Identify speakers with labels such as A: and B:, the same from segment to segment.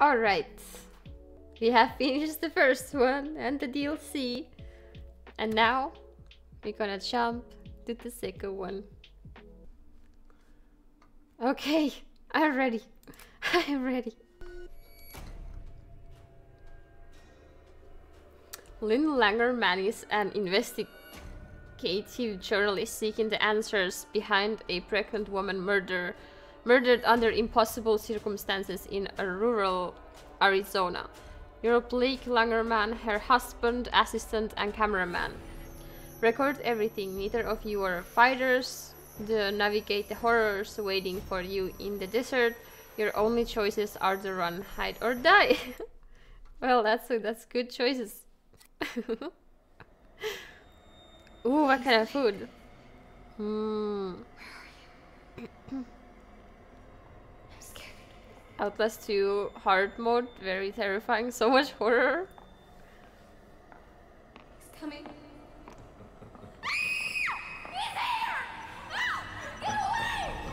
A: Alright. We have finished the first one and the DLC. And now we're gonna jump to the second one. Okay, I'm ready. I'm ready. Lynn Langermann is an investigative journalist seeking the answers behind a pregnant woman murder murdered under impossible circumstances in a rural Arizona. You're Blake Langermann, her husband, assistant, and cameraman. Record everything. Neither of you are fighters. To navigate the horrors waiting for you in the desert, your only choices are to run, hide, or die. well, that's that's good choices. Ooh, what kind of food? Hmm. Outlast 2 hard mode, very terrifying, so much horror.
B: He's coming.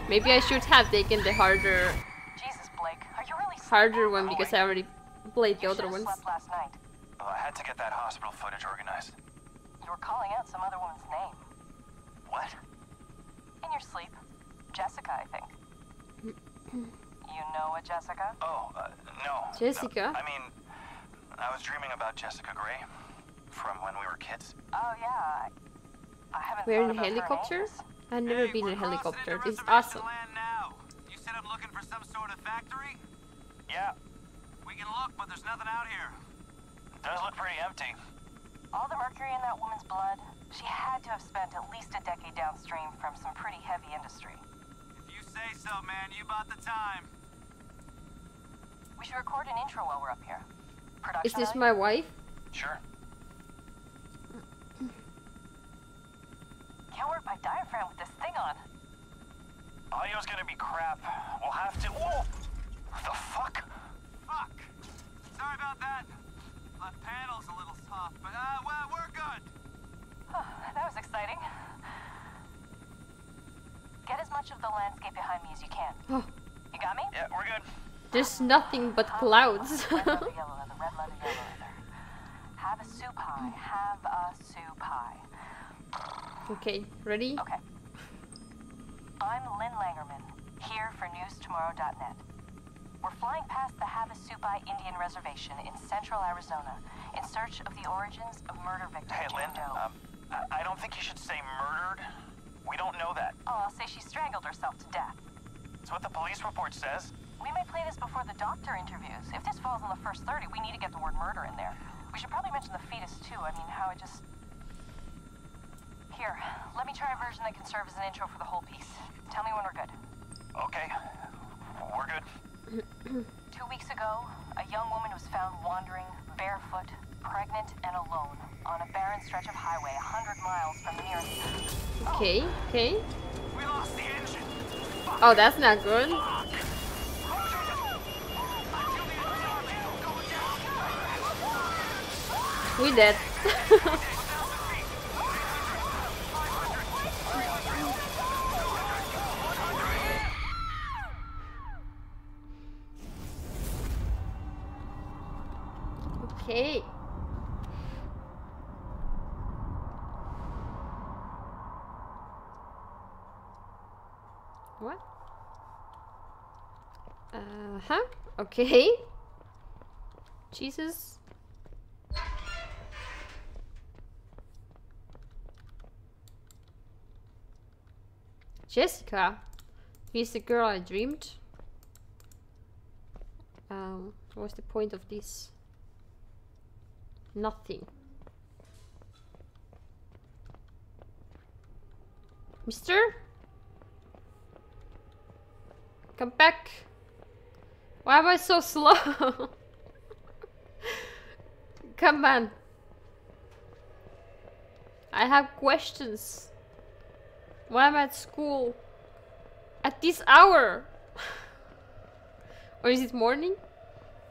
A: Maybe I should have taken the harder
C: Jesus, Blake, are you really
A: harder one because I already played the
C: You
A: other
C: should've
A: ones.
C: slept last night.
D: Oh, I had to get that hospital footage organized.
C: You were calling out some other woman's name.
D: What?
C: In your sleep. Jessica, I think. you know a Jessica?
D: Oh, uh, no.
A: Jessica?
D: No, I mean, I was dreaming about Jessica Gray from when we were kids.
C: Oh, yeah. I, I haven't
A: We're in a
C: about her in
A: helicopter?
C: ages.
A: I've never
E: Hey,
A: been in
E: we're
A: a helicopter.
E: into
A: This is awesome.
E: Now. You said I'm looking for some sort of factory?
D: Yeah,
E: We can look, but there's nothing out here.
D: It does look pretty empty.
C: All the mercury in that woman's blood, she had to have spent at least a decade downstream from some pretty heavy industry.
E: If you say so, man, you bought the time.
C: We should record an intro while we're up here. Production
A: Is this my wife?
D: Sure.
C: Can't work my diaphragm with this thing on.
D: Audio's gonna be crap. We'll have to. Whoa! The fuck?
E: Fuck. Sorry about that. Left panel's a little soft, but uh, well, we're good.
C: that was exciting. Get as much of the landscape behind me as you can.
A: Oh,
C: You got me?
D: Yeah, we're good.
A: there's nothing but clouds.
C: red leather, yellow leather, red leather, yellow leather. Have a soup pie. Havasupai.
A: okay, ready?
C: Okay. I'm Lynn Langermann, here for NewsTomorrow.net. We're flying past the Havasupai Indian Reservation in central Arizona in search of the origins of murder victim
D: Hey, Lynn,
C: Doe.
D: um, I, I don't think you should say murdered. We don't know that.
C: oh, I'll say she strangled herself to death.
D: It's what the police report says.
C: We may play this before the doctor interviews. If this falls in the first 30, we need to get the word murder in there. We should probably mention the fetus, too. I mean, how it just... Here, let me try a version that can serve as an intro for the whole piece. Tell me when we're good.
D: Okay, we're good.
C: Two weeks ago, a young woman was found wandering, barefoot, pregnant, and alone on a barren stretch of highway 100 miles from the nearest...
A: Okay, okay.
E: We lost the engine.
A: Oh, that's not good. We dead. okay. What? Uh huh. Okay. Jesus. Jessica. He's the girl I dreamed. Um, what's the point of this? Nothing. Mister? Come back. Why am I so slow? Come on. I have questions. Why am I at school? At this hour? or is it morning?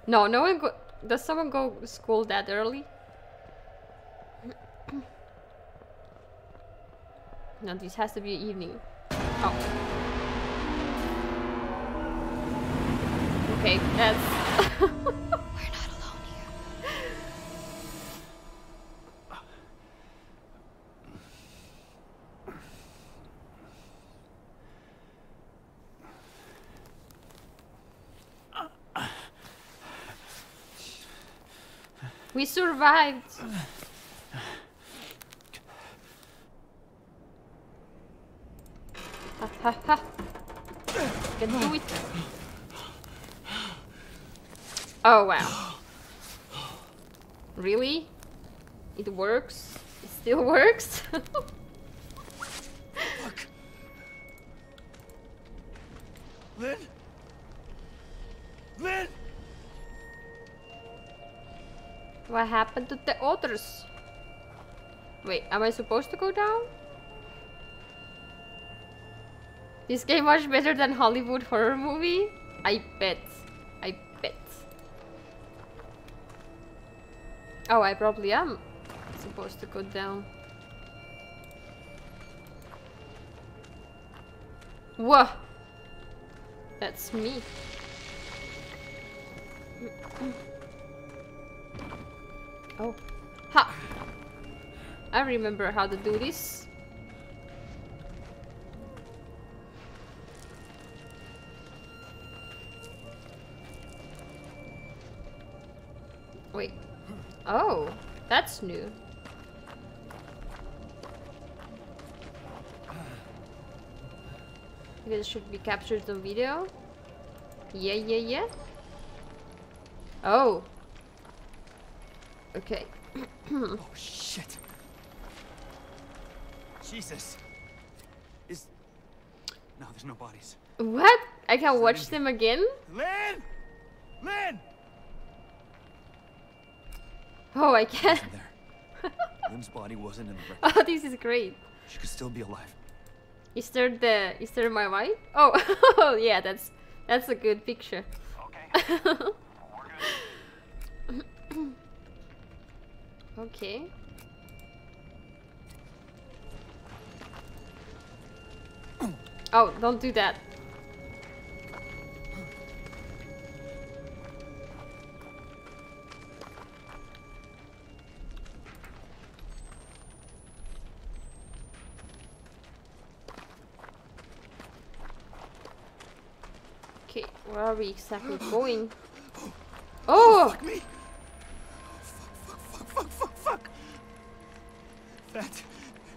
A: No, no one go- Does someone go to school that early? no, this has to be evening. Oh. Okay, that's... We survived. Ha ha ha. Can do it. Oh wow. Really? It works? It still works?
E: Lynn? Lynn?
A: What happened to the others? Wait, am I supposed to go down? This game much better than Hollywood horror movie? I bet. I bet. Oh, I probably am supposed to go down. Whoa! That's me. Oh. Ha! I remember how to do this. Wait. Oh, that's new. This should be captured on video. Yeah, yeah, yeah. Oh. Okay.
E: Oh, shit. Jesus. Is... No, there's no bodies.
A: What? I can watch them again?
E: Lynn! Lynn!
A: Oh, I can.
E: Wasn't there. Lynn's body wasn't in the wreck.
A: Oh, this is great.
E: She could still be alive.
A: Is there the is there my wife? Oh, oh, yeah, that's that's a good picture.
D: Okay. We're good.
A: Okay. Oh, don't do that. Okay, where are we exactly going? Oh!
E: That...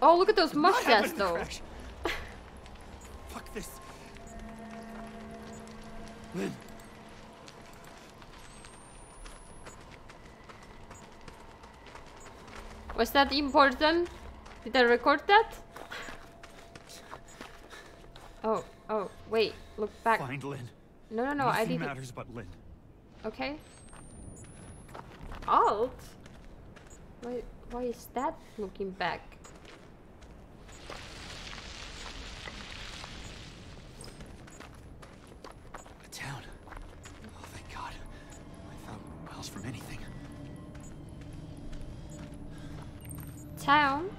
A: Oh, look at those
E: did not happen
A: mustaches though.
E: fuck this. Lynn.
A: Was that important? Did I record that? Oh, oh, wait, look back.
E: Find Lynn.
A: No, no, no, I
E: Nothing
A: didn't.
E: matters but Lynn.
A: Okay. Alt? Why, why is that looking back?
E: A town. Oh, thank God. I thought we were miles from anything.
A: Town?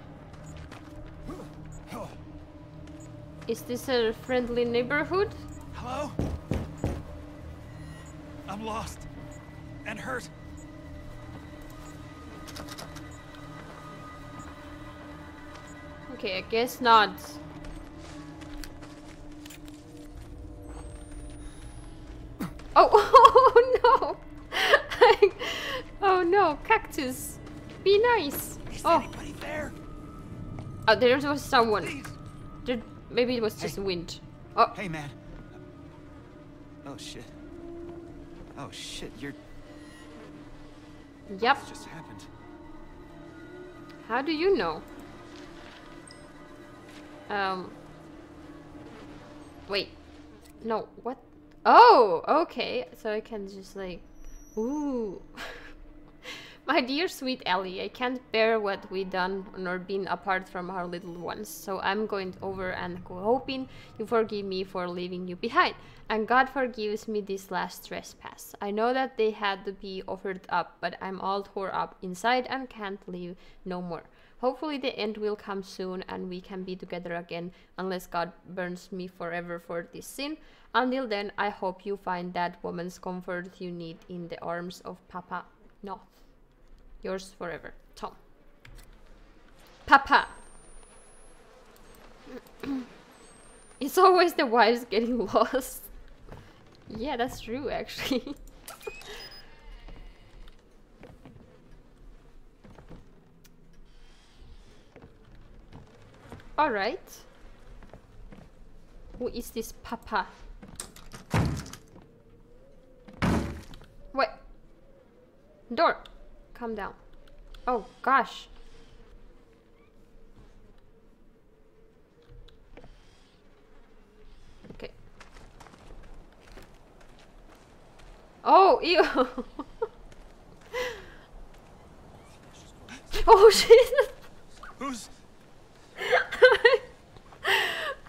A: Is this a friendly neighborhood?
E: hello? I'm lost. And hurt.
A: Okay, I guess not. Oh, oh no! oh no, cactus! Be nice!
E: Is
A: Oh,
E: anybody there?
A: oh there was someone. There, maybe it was just
E: Hey.
A: wind. Oh,
E: Hey, man. Oh, shit. Oh, shit. You're...
A: yep.
E: This just happened.
A: How do you know? Um. Wait. No, what? Oh, okay. So I can just like. Ooh. My dear sweet Ellie, I can't bear what we've done nor been apart from our little ones. So I'm going over and hoping you forgive me for leaving you behind. And God forgives me this last trespass. I know that they had to be offered up, but I'm all tore up inside and can't leave no more. Hopefully the end will come soon and we can be together again unless God burns me forever for this sin. Until then, I hope you find that woman's comfort you need in the arms of Papa Knoth. Yours forever, Tom. Papa! it's always the wives getting lost. yeah, that's true actually. Alright. Who is this papa? Wait. Door. Calm down. Oh gosh. Okay. Oh, ew. oh shit.
E: Who's.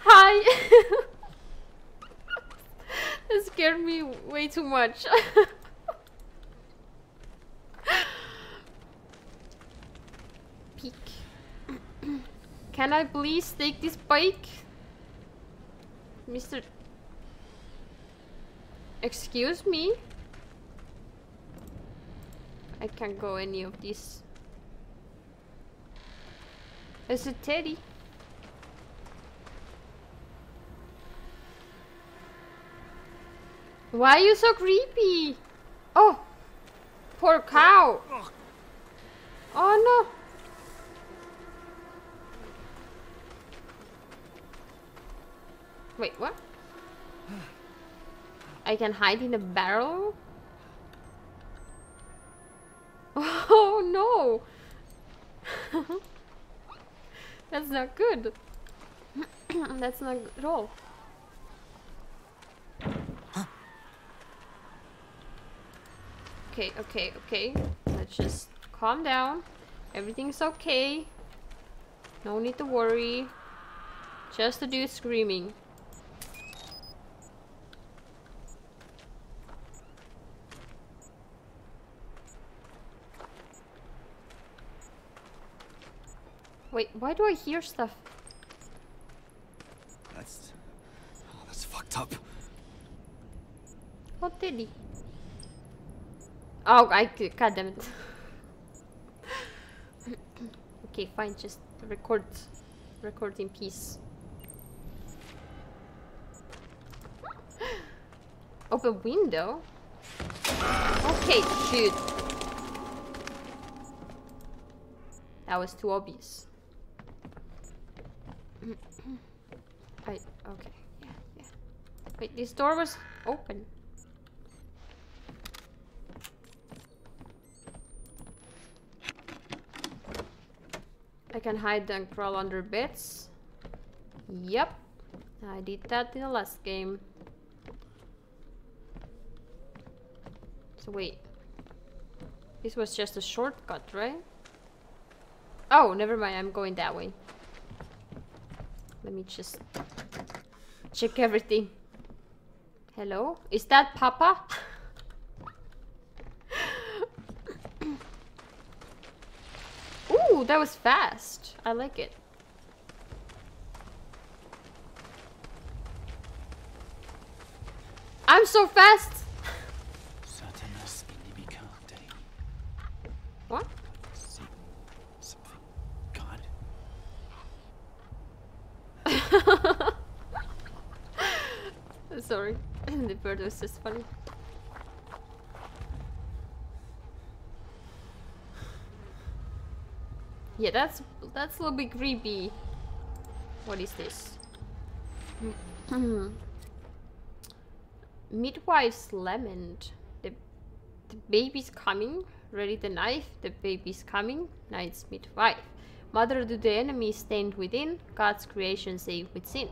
A: Hi. that scared me way too much. Peek. Can I please take this bike? Mr. Excuse me? I can't go any of these. Is it Teddy? Why are you so creepy? Oh, poor cow. Oh no. Wait, what? I can hide in a barrel? Oh no! That's not good. That's not at all. Okay, okay, okay. Let's just calm down. Everything's okay. No need to worry. Just the dude screaming. Wait, why do I hear stuff?
E: That's. Oh, that's fucked up.
A: What did he? Oh, I god damn it. okay, fine, just record, record in peace. Open window. Okay, shoot. That was too obvious. I okay, yeah, yeah. Wait, this door was open. Can hide and crawl under beds. Yep. I did that in the last game. So wait. This was just a shortcut, right? Oh, never mind. I'm going that way. Let me just check everything. Hello? Is that Papa? Ooh, that was fast. I like it. I'm so fast! What?
E: God.
A: Sorry. the bird was just funny. Yeah, that's that's a little bit creepy. What is this? Midwife's lament. The the baby's coming. Ready the knife. The baby's coming. Knight's midwife. Mother do the enemy stand within. God's creation saved with sin.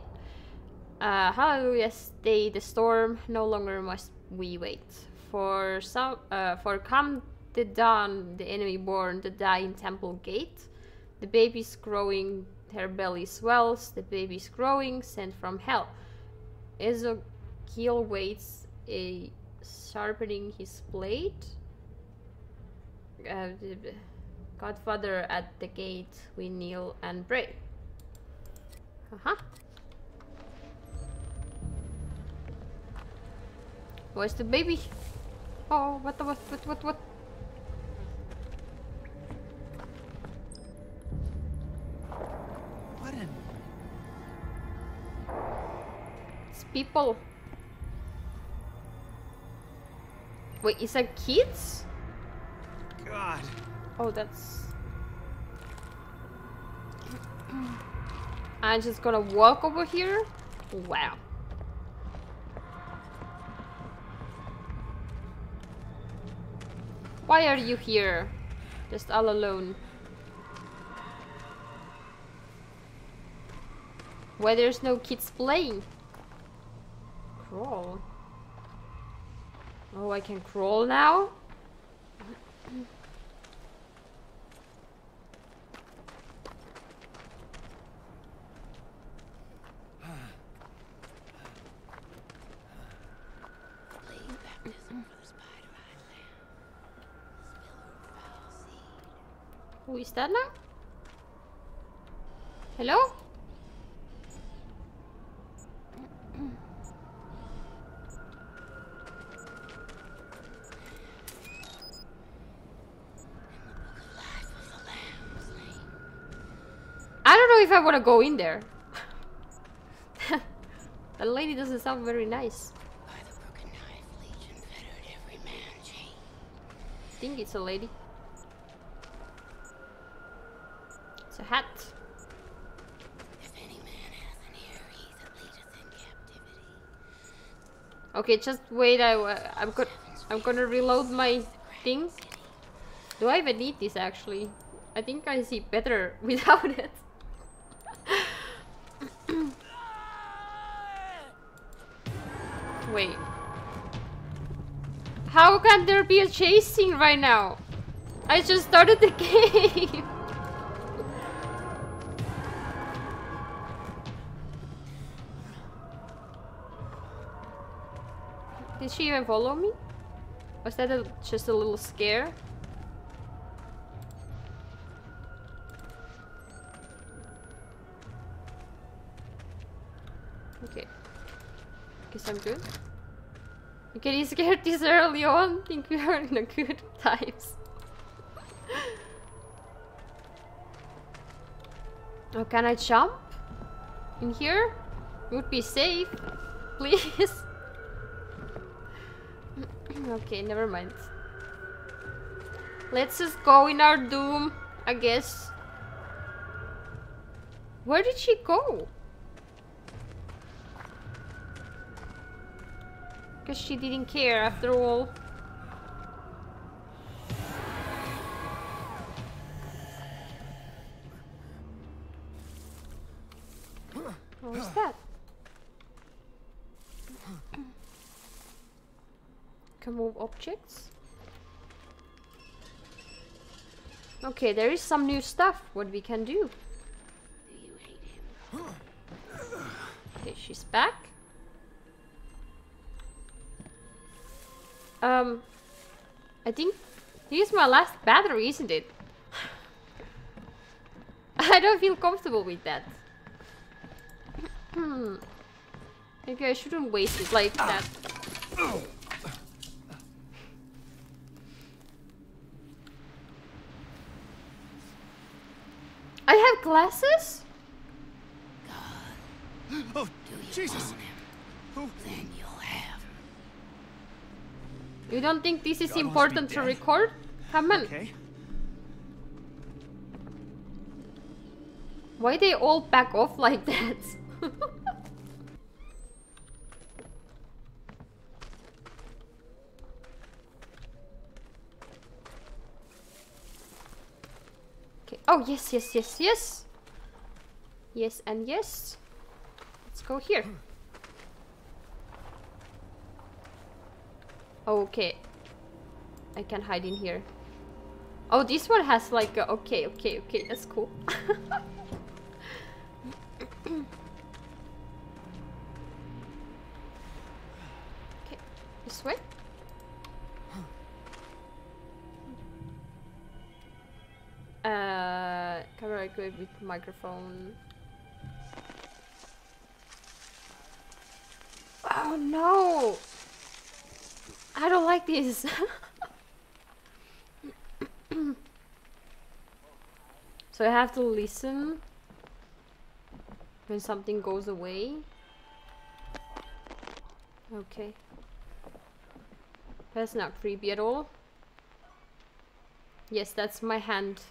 A: Uh, hallelujah, stay the storm. No longer must we wait. For some, uh, for come the dawn, the enemy born, the dying temple gate. The baby's growing, her belly swells. The baby's growing, sent from hell. Ezekiel waits, a sharpening his blade. Uh, the- the Godfather at the gate, we kneel and pray. Uh huh. Where's the baby? Oh, what the what what what what?
E: What
A: people. Wait, is that kids?
E: God.
A: Oh, that's. I'm just gonna walk over here? Wow. Why are you here? Just all alone. Why there's no kids playing? Crawl. Oh, I can crawl now? Who is that now? Hello? If I want to go in there. the lady doesn't sound very nice.
B: By the broken knife, Legion fettered every man chained.
A: I think it's a lady. It's a hat.
B: If any man hath an ear, he that in captivity.
A: Okay, just wait. I, uh, I'm go I'm gonna reload my thing. Do I even need this actually? I think I see better without it. Wait. How can there be a chasing right now? I just started the game. Did she even follow me? Was that a, just a little scare? Okay. Guess I'm good. I'm getting scared this early on. Think we are in a good times. oh, can I jump? In here? Would be safe. Please. okay, never mind. Let's just go in our doom, I guess. Where did she go? Because she didn't care after all. What was that? Can move objects. Okay, there is some new stuff what we can do. Okay, she's back. Um, I think this is my last battery, isn't it? I don't feel comfortable with that. Hmm. Maybe I shouldn't waste it like that. I have glasses?
E: Oh, Jesus! Who?
B: Then you'll have.
A: You don't think this is
E: God wants to be
A: important to record? Come on.
E: Okay.
A: Why they all back off like that? okay. Oh yes, yes, yes, yes. Yes and yes. Let's go here. Okay. I can hide in here. Oh, this one has like a, okay, okay, okay, that's cool. okay, this way. Uh, camera equipped with microphone. Oh no! I don't like this. so I have to listen when something goes away. Okay. That's not creepy at all. Yes, that's my hand.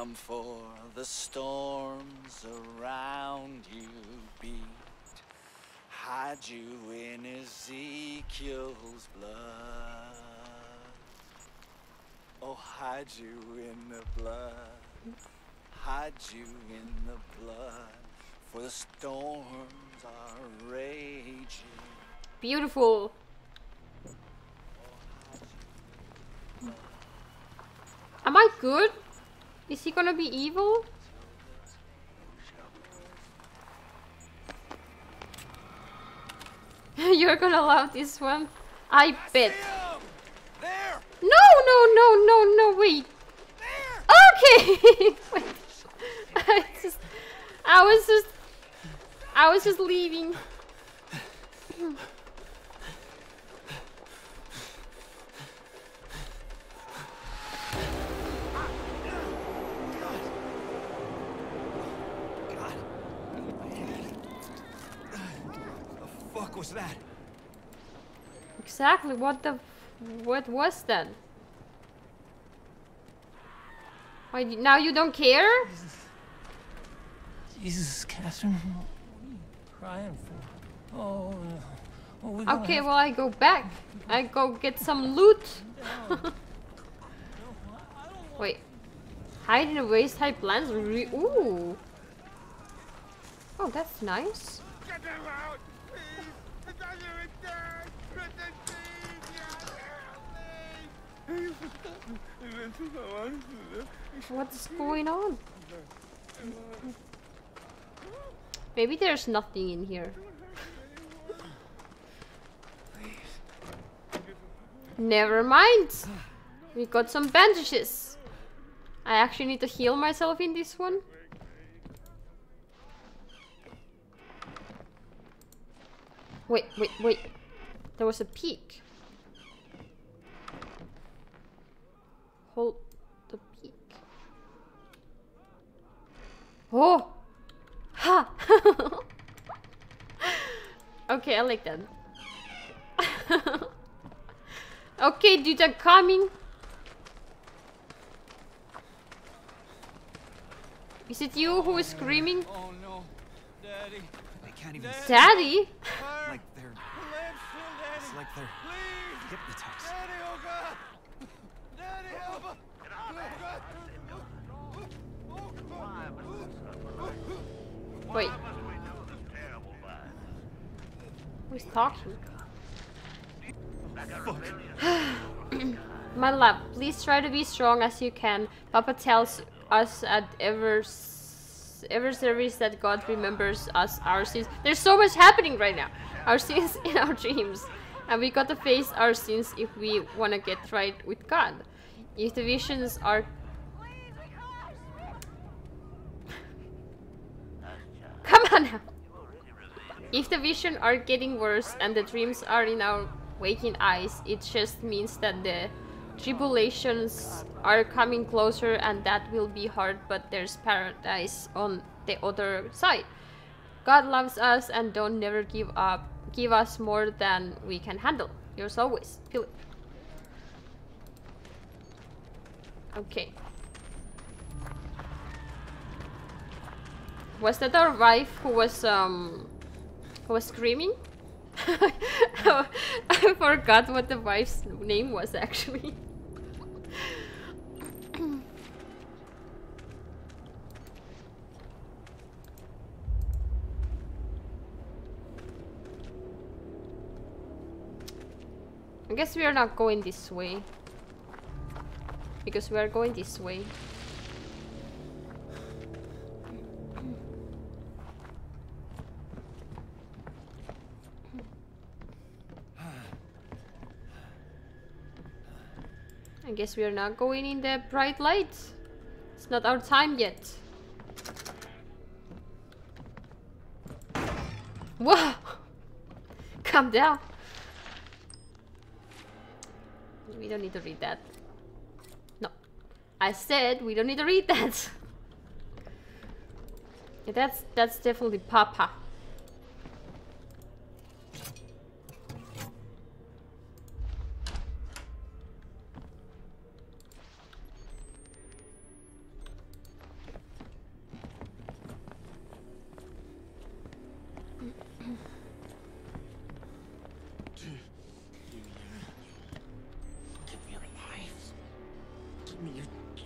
F: come for the storms around you beat. Hide you in Ezekiel's blood. Oh, hide you in the blood. Hide you in the blood. For the storms are raging.
A: Beautiful. Oh, Am I good? Is he gonna be evil? You're gonna love this one. I bet.
F: There!
A: No, no, no, no, no, wait. Okay. wait. I just, I was just, I was just leaving.
E: God. My head. The fuck was that?
A: Exactly. What the, what was that? Why now you don't care?
G: Jesus, Catherine, what are you crying for? Oh, no. oh gonna
A: Okay, well I go back. I go get some loot. Wait. Hide in a waist high plants. Ooh. Oh, that's nice.
E: Get them out! Please! It doesn't return!
A: What's going on? Maybe there's nothing in here. Never mind. We got some bandages. I actually need to heal myself in this one. Wait, wait, wait. There was a peak. Hold the peak. Oh! Ha! okay, I like that. okay, dude, I'm coming. Is it you who is screaming?
E: Oh no. Daddy.
H: They can't even
E: Daddy.
A: Daddy?
H: Like they're
E: Landfill, Daddy.
H: it's like they're
E: Please.
H: hypnotized.
E: Daddy, oh God. Daddy, help us. Oh God. Oh God.
A: Wait. Who's talking? My love, please try to be strong as you can. Papa tells us at ever ever service that God remembers us our sins. There's so much happening right now. Our sins in our dreams. And we got to face our sins if we want to get right with God. If the visions are If the vision are getting worse and the dreams are in our waking eyes, it just means that the tribulations are coming closer and that will be hard, but there's paradise on the other side. God loves us and don't never give up give us more than we can handle. Yours always, Philip. Okay. Was that our wife who was um who was screaming? I forgot what the wife's name was actually. I guess we are not going this way. Because we are going this way. Guess we are not going in the bright light. It's not our time yet. Whoa! Calm down. We don't need to read that. No. I said we don't need to read that. Yeah, that's that's definitely Papa.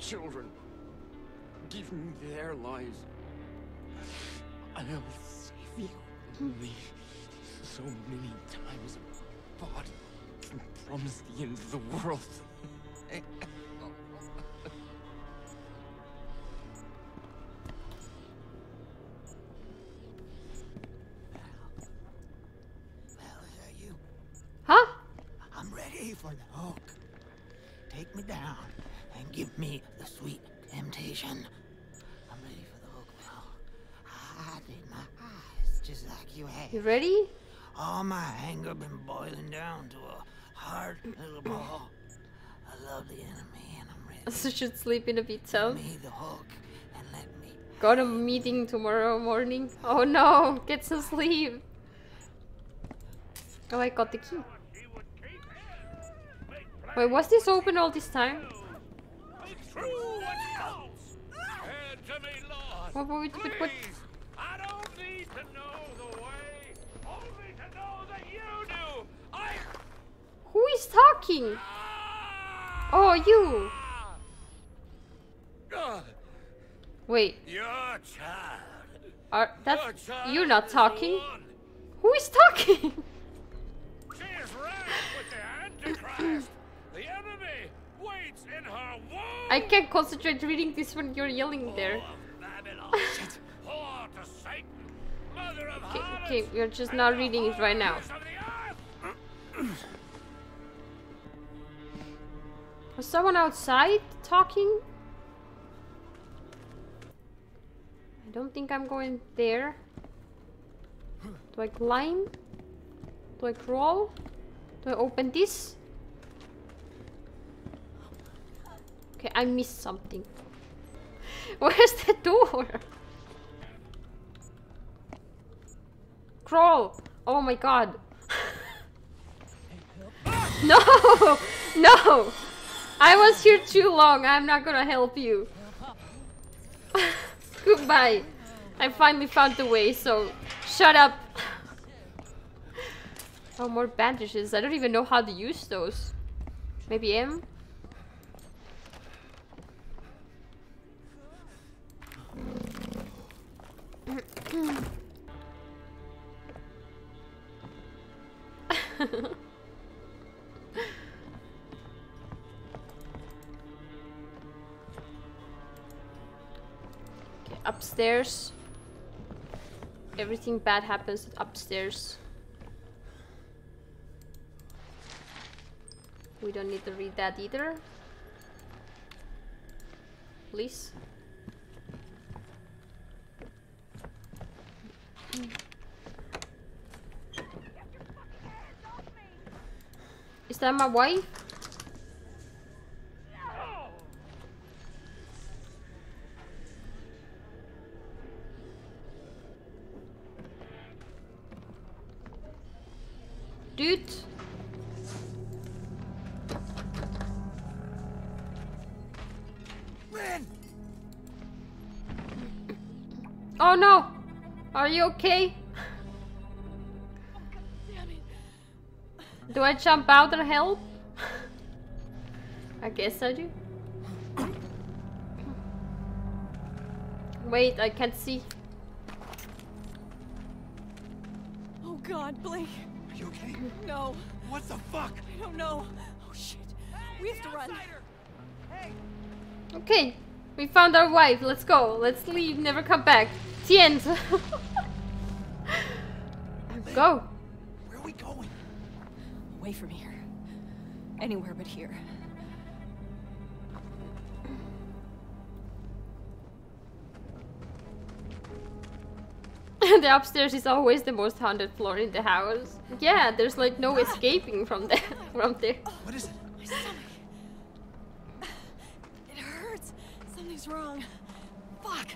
E: Children. Give me their lives. And I will save you me. So many times fought and promise the end of the world.
H: ready? All my anger been boiling down to a hard little ball. I love the enemy and I'm ready.
A: So should sleep in a bit soon.
H: Me the hook and let me.
A: Got a meeting tomorrow morning. Oh no, get some sleep. Oh, I got the key. Wait, was this open all this time? What, what, what, what?
I: I don't need to know the way,
A: Who is talking? Ah! Oh, you. Ah! Wait,
I: Your child.
A: are that you're not talking? Who is talking?
I: She is with the Antichrist. the enemy waits in her womb.
A: I can't concentrate reading this when you're yelling there.
I: Oh,
A: Okay, okay, we're just not reading it right now. Was someone outside talking? I don't think I'm going there. Do I climb? Do I crawl? Do I open this? Okay, I missed something. Where's the door? Crawl! Oh my god. no! No! I was here too long. I'm not gonna help you. Goodbye. I finally found the way, so shut up. Oh, more bandages. I don't even know how to use those. Maybe M? Okay, upstairs. Everything bad happens upstairs. We don't need to read that either. Please. Is that my wife? Dude.
H: Lynn!
A: Oh no! Are you okay? Do I jump out and help? I guess I do. Wait, I can't see.
C: Oh God, Blake.
J: Are you okay?
C: No,
J: What the fuck?
C: I don't know. Oh shit. We have to run.
A: Okay, we found our wife. Let's go. Let's leave. Never come back. The end. go.
C: Away from here. Anywhere but here.
A: the upstairs is always the most haunted floor in the house. Yeah, there's like no ah! escaping from there. From there.
J: What is it?
C: My stomach. It hurts. Something's wrong. Fuck.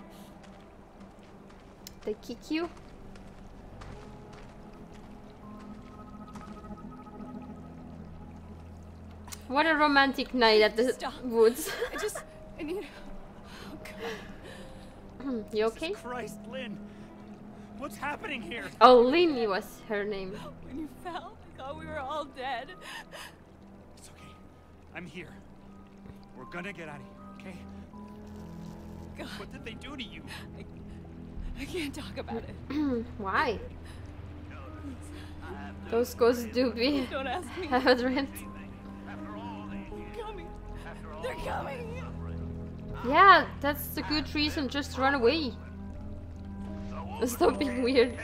A: They kick you. What a romantic night at the
C: Stop.
A: woods.
C: I just. I need. Oh God.
A: you okay?
J: Christ, Lynn. What's happening here?
A: Oh, Linny was her name.
C: When you fell, I thought we were all dead.
J: It's okay. I'm here. We're gonna get out of here, okay?
C: God.
J: What did they do to you?
C: I, I can't talk about it.
A: Why? Those ghosts do be
C: Don't ask me.
A: Hadrant.
C: coming. They're coming.
A: Yeah, that's a good reason. Just run away. Stop being weird.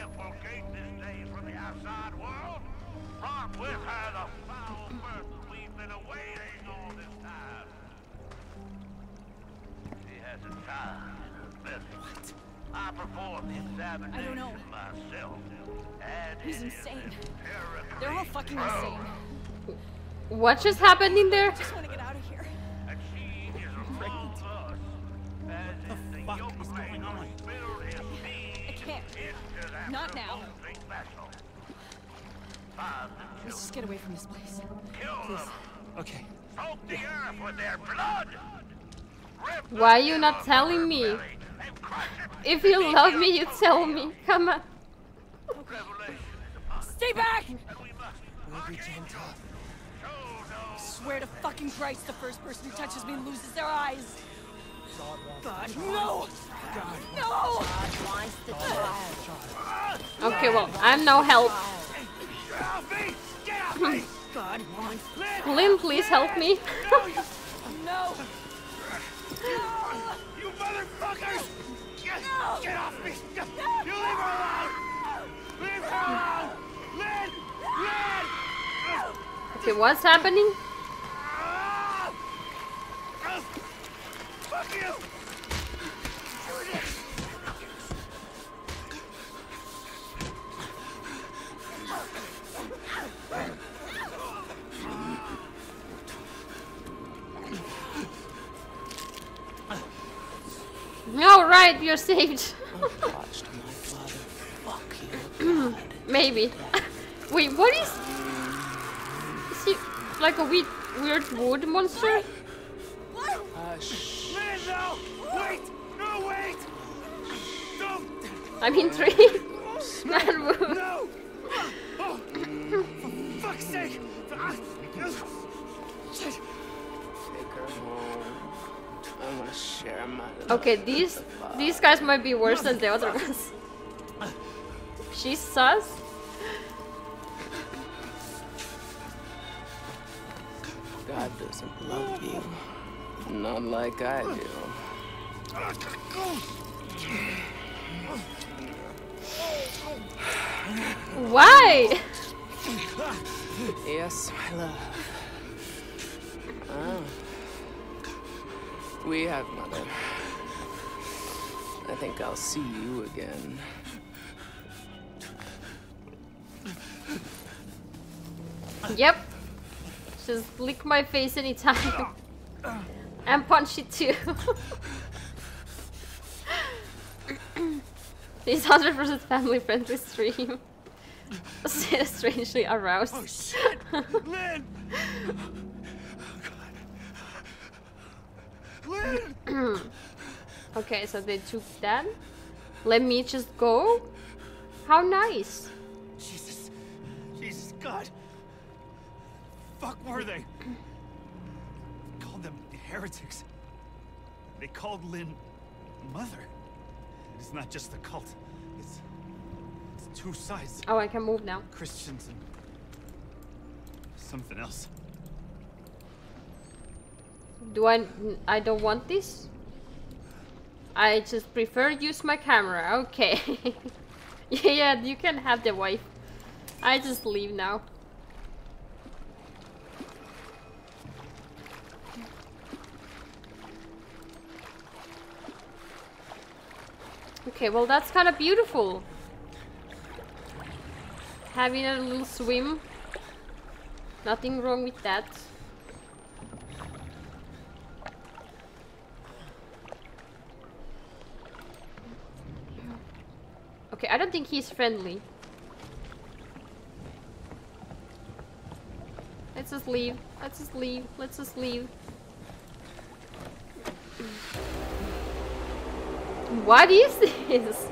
E: I performed the examination
C: I don't know.
E: myself. And
C: He's insane. They're all fucking insane.
A: What just happened in there?
C: Not now.
E: revolting vessel. Find the
C: Let's just get away from this place.
E: Kill
C: Please.
E: them.
J: Okay.
E: Soak the earth with their blood.
A: Why are you not telling me?
E: belly and crush it
A: If you love me, you tell me. Come on.
E: Revelation is upon us,
C: Stay back!
E: and we must
J: We'll be gentle.
C: Swear to fucking Christ, the first person who touches me loses their eyes. God, no! God, No!
A: Okay, well, I'm no help. Lynn, please help me.
C: no!
E: You motherfuckers! Get, get off me! You leave her alone! Leave her alone! Lynn! Lynn!
A: okay, what's happening?
E: Ah! Ah! Fuck you!
A: All right, you're saved.
B: Watched my father fuck your god.
A: Maybe. Wait, what is? Is he like a weird, weird wood monster? I'm intrigued. Not wood.
E: No! Oh! For fuck's sake! Ah!
B: Take her home. I want to share my love
A: Okay, these these guys might be worse than the other ones. She's sus.
B: God doesn't love you. Not like I do.
A: Why?
B: Yes, my love. Ah. We have, mother. I think I'll see you again.
A: Yep. Just lick my face anytime. and punch it too. this 100% family friendly stream. Strangely aroused.
E: Oh shit! Lynn! Oh, Lynn!
A: okay, so they took that. Let me just go? How nice.
E: Jesus. Jesus, God. Fuck were they? Called them heretics. They called Lynn mother. It's not just the cult. It's it's two sides.
A: Oh, I can move now.
E: Christians and something else.
A: Do I? I don't want this. I just prefer use my camera. Okay. yeah, you can have the wife. I just leave now. Okay, well that's kind of beautiful. Having a little swim. Nothing wrong with that. Okay, I don't think he's friendly. Let's just leave. Let's just leave. Let's just leave. What is this?